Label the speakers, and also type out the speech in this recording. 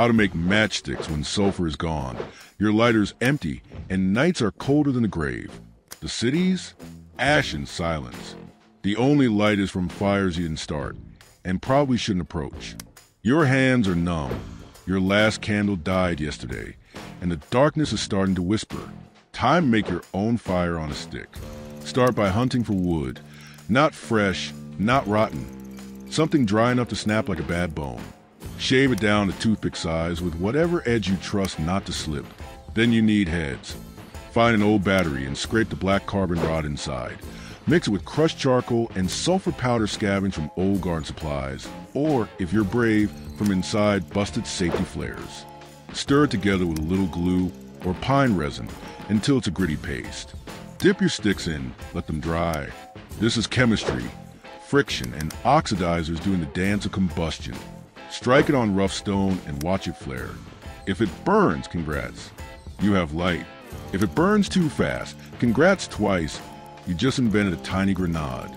Speaker 1: How to make matchsticks when sulfur is gone. Your lighter's empty, and nights are colder than the grave. The cities? Ash and silence. The only light is from fires you didn't start, and probably shouldn't approach. Your hands are numb. Your last candle died yesterday, and the darkness is starting to whisper. Time make your own fire on a stick. Start by hunting for wood. Not fresh, not rotten. Something dry enough to snap like a bad bone. Shave it down to toothpick size with whatever edge you trust not to slip. Then you need heads. Find an old battery and scrape the black carbon rod inside. Mix it with crushed charcoal and sulfur powder scavenged from old garden supplies, or, if you're brave, from inside busted safety flares. Stir it together with a little glue or pine resin until it's a gritty paste. Dip your sticks in, let them dry. This is chemistry, friction, and oxidizers doing the dance of combustion. Strike it on rough stone and watch it flare. If it burns, congrats. You have light. If it burns too fast, congrats twice. You just invented a tiny grenade.